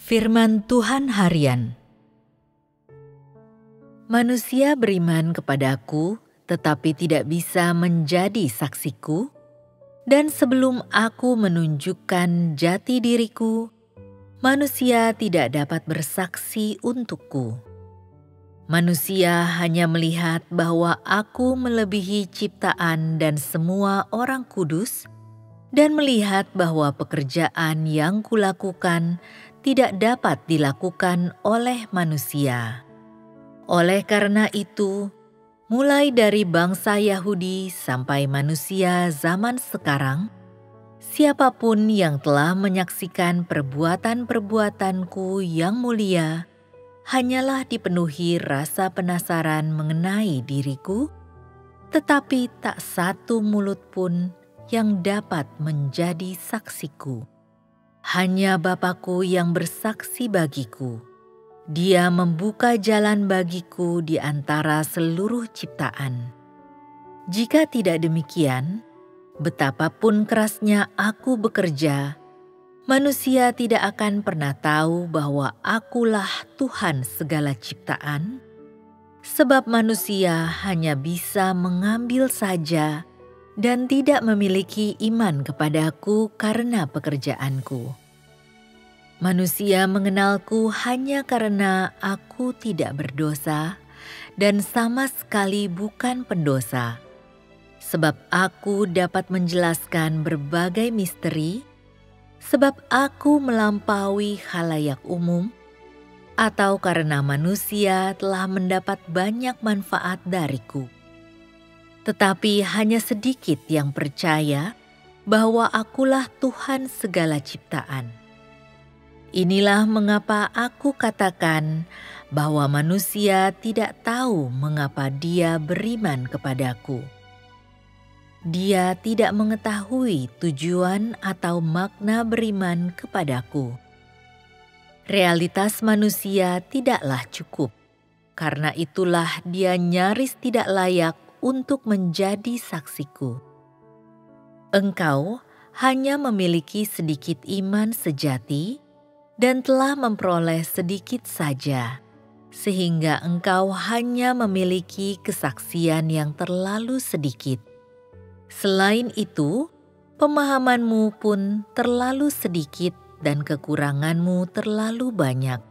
Firman Tuhan Harian Manusia beriman kepadaku, tetapi tidak bisa menjadi saksiku, dan sebelum aku menunjukkan jati diriku, manusia tidak dapat bersaksi untukku. Manusia hanya melihat bahwa aku melebihi ciptaan dan semua orang kudus, dan melihat bahwa pekerjaan yang kulakukan tidak dapat dilakukan oleh manusia. Oleh karena itu, mulai dari bangsa Yahudi sampai manusia zaman sekarang, siapa pun yang telah menyaksikan perbuatan-perbuatanku yang mulia, hanyalah dipenuhi rasa penasaran mengenai diriku, tetapi tak satu mulut pun yang dapat menjadi saksiku. Hanya Bapakku yang bersaksi bagiku dia membuka jalan bagiku di antara seluruh ciptaan. Jika tidak demikian, betapapun kerasnya aku bekerja, manusia tidak akan pernah tahu bahwa akulah Tuhan segala ciptaan, sebab manusia hanya bisa mengambil saja dan tidak memiliki iman kepadaku karena pekerjaanku. Manusia mengenalku hanya karena aku tidak berdosa dan sama sekali bukan pendosa. Sebab aku dapat menjelaskan berbagai misteri, sebab aku melampaui halayak umum, atau karena manusia telah mendapat banyak manfaat dariku. Tetapi hanya sedikit yang percaya bahwa akulah Tuhan segala ciptaan Inilah mengapa aku katakan bahwa manusia tidak tahu mengapa dia beriman kepadaku. Dia tidak mengetahui tujuan atau makna beriman kepadaku. Realitas manusia tidaklah cukup, karena itulah dia nyaris tidak layak untuk menjadi saksiku. Engkau hanya memiliki sedikit iman sejati dan telah memperoleh sedikit saja, sehingga engkau hanya memiliki kesaksian yang terlalu sedikit. Selain itu, pemahamanmu pun terlalu sedikit dan kekuranganmu terlalu banyak,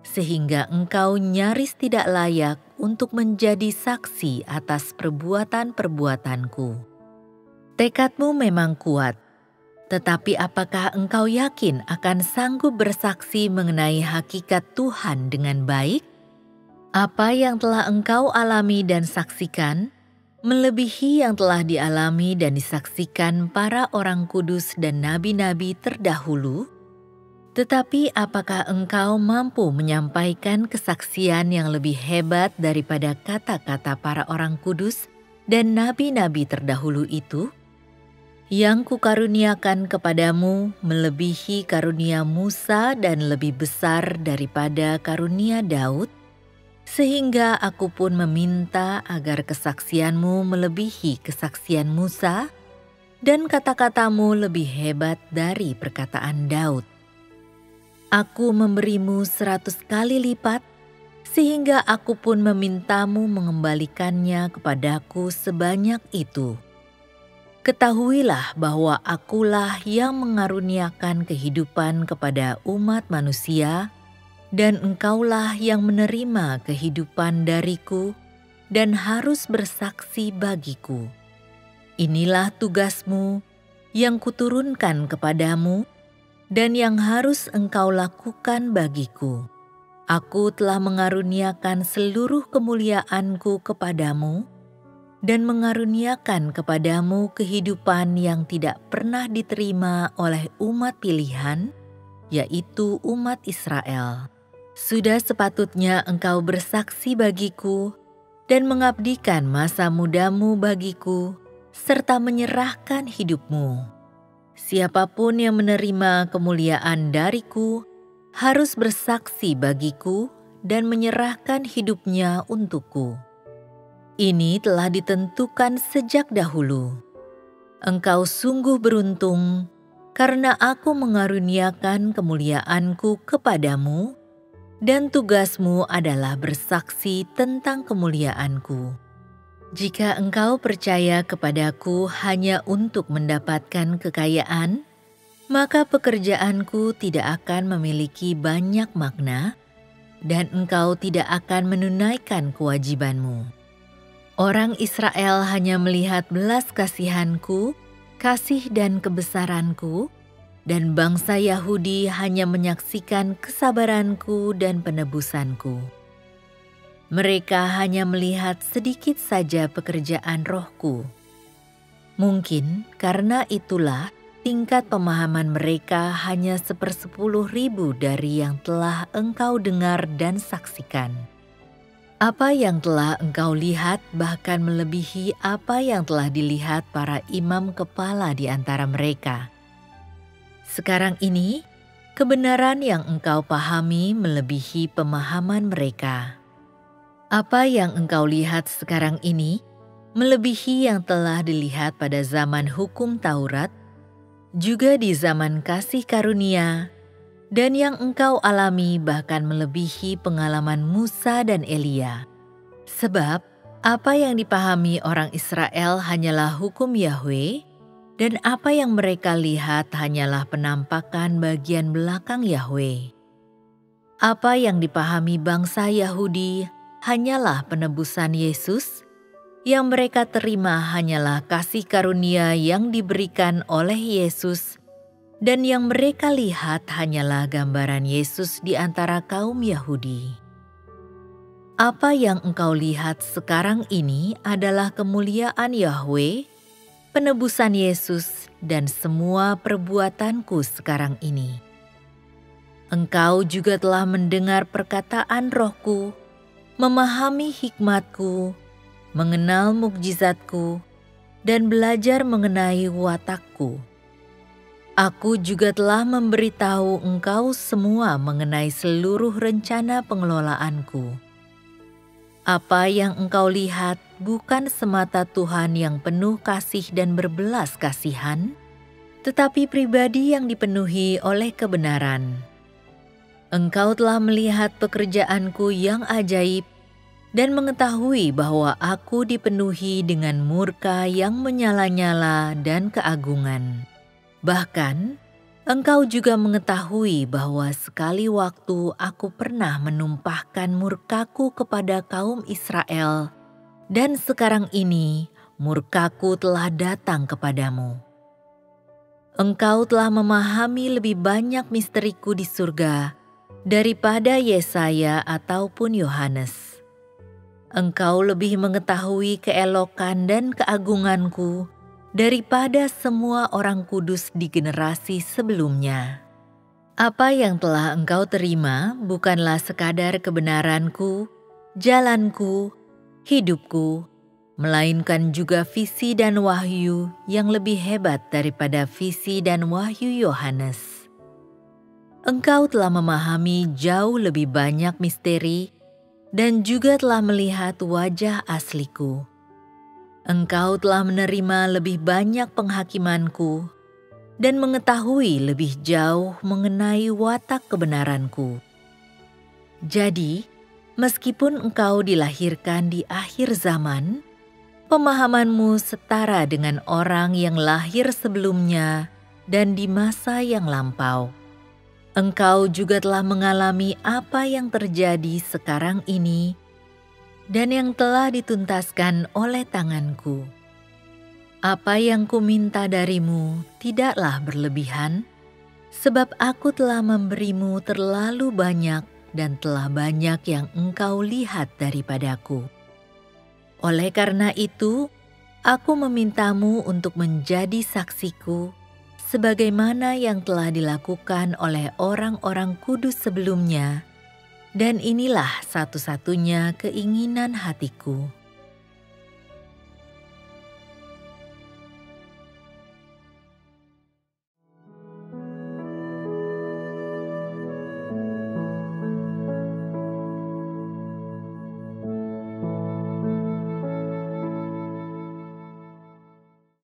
sehingga engkau nyaris tidak layak untuk menjadi saksi atas perbuatan-perbuatanku. Tekadmu memang kuat, tetapi apakah engkau yakin akan sanggup bersaksi mengenai hakikat Tuhan dengan baik? Apa yang telah engkau alami dan saksikan melebihi yang telah dialami dan disaksikan para orang kudus dan nabi-nabi terdahulu? Tetapi apakah engkau mampu menyampaikan kesaksian yang lebih hebat daripada kata-kata para orang kudus dan nabi-nabi terdahulu itu? yang kukaruniakan kepadamu melebihi karunia Musa dan lebih besar daripada karunia Daud, sehingga aku pun meminta agar kesaksianmu melebihi kesaksian Musa dan kata-katamu lebih hebat dari perkataan Daud. Aku memberimu seratus kali lipat, sehingga aku pun memintamu mengembalikannya kepadaku sebanyak itu.' Ketahuilah bahwa akulah yang mengaruniakan kehidupan kepada umat manusia, dan engkaulah yang menerima kehidupan dariku dan harus bersaksi bagiku. Inilah tugasmu yang kuturunkan kepadamu dan yang harus engkau lakukan bagiku. Aku telah mengaruniakan seluruh kemuliaanku kepadamu, dan mengaruniakan kepadamu kehidupan yang tidak pernah diterima oleh umat pilihan, yaitu umat Israel. Sudah sepatutnya engkau bersaksi bagiku dan mengabdikan masa mudamu bagiku, serta menyerahkan hidupmu. Siapa pun yang menerima kemuliaan dariku harus bersaksi bagiku dan menyerahkan hidupnya untukku. Ini telah ditentukan sejak dahulu. Engkau sungguh beruntung karena aku mengaruniakan kemuliaanku kepadamu, dan tugasmu adalah bersaksi tentang kemuliaanku. Jika engkau percaya kepadaku hanya untuk mendapatkan kekayaan, maka pekerjaanku tidak akan memiliki banyak makna, dan engkau tidak akan menunaikan kewajibanmu. Orang Israel hanya melihat belas kasihanku kasih dan kebesaranku, dan bangsa Yahudi hanya menyaksikan kesabaranku dan penebusanku. Mereka hanya melihat sedikit saja pekerjaan rohku. Mungkin karena itulah tingkat pemahaman mereka hanya sepersepuluh ribu dari yang telah engkau dengar dan saksikan. Apa yang telah engkau lihat bahkan melebihi apa yang telah dilihat para imam kepala di antara mereka. Sekarang ini, kebenaran yang engkau pahami melebihi pemahaman mereka. Apa yang engkau lihat sekarang ini melebihi yang telah dilihat pada zaman hukum Taurat, juga di zaman kasih karunia dan yang engkau alami bahkan melebihi pengalaman Musa dan Elia. Sebab apa yang dipahami orang Israel hanyalah hukum Yahweh, dan apa yang mereka lihat hanyalah penampakan bagian belakang Yahweh. Apa yang dipahami bangsa Yahudi hanyalah penebusan Yesus, yang mereka terima hanyalah kasih karunia yang diberikan oleh Yesus dan yang mereka lihat hanyalah gambaran Yesus di antara kaum Yahudi. Apa yang engkau lihat sekarang ini adalah kemuliaan Yahweh, penebusan Yesus, dan semua perbuatanku sekarang ini. Engkau juga telah mendengar perkataan rohku, memahami hikmatku, mengenal mukjizatku, dan belajar mengenai watakku Aku juga telah memberitahu engkau semua mengenai seluruh rencana pengelolaanku. Apa yang engkau lihat bukan semata Tuhan yang penuh kasih dan berbelas kasihan, tetapi pribadi yang dipenuhi oleh kebenaran. Engkau telah melihat pekerjaanku yang ajaib dan mengetahui bahwa aku dipenuhi dengan murka yang menyala-nyala dan keagungan. Bahkan, engkau juga mengetahui bahwa sekali waktu aku pernah menumpahkan murkaku kepada kaum Israel, dan sekarang ini murkaku telah datang kepadamu. Engkau telah memahami lebih banyak misteriku di surga daripada Yesaya ataupun Yohanes. Engkau lebih mengetahui keelokan dan keagunganku daripada semua orang kudus di generasi sebelumnya. Apa yang telah engkau terima bukanlah sekadar kebenaranku, jalanku, hidupku, melainkan juga visi dan wahyu yang lebih hebat daripada visi dan wahyu Yohanes. Engkau telah memahami jauh lebih banyak misteri dan juga telah melihat wajah asliku engkau telah menerima lebih banyak penghakimanku dan mengetahui lebih jauh mengenai watak kebenaranku. Jadi, meskipun engkau dilahirkan di akhir zaman, pemahamanmu setara dengan orang yang lahir sebelumnya dan di masa yang lampau. Engkau juga telah mengalami apa yang terjadi sekarang ini dan yang telah dituntaskan oleh tanganku. Apa yang kuminta darimu tidaklah berlebihan, sebab aku telah memberimu terlalu banyak dan telah banyak yang engkau lihat daripadaku. Oleh karena itu, aku memintamu untuk menjadi saksiku, sebagaimana yang telah dilakukan oleh orang-orang kudus sebelumnya dan inilah satu-satunya keinginan hatiku.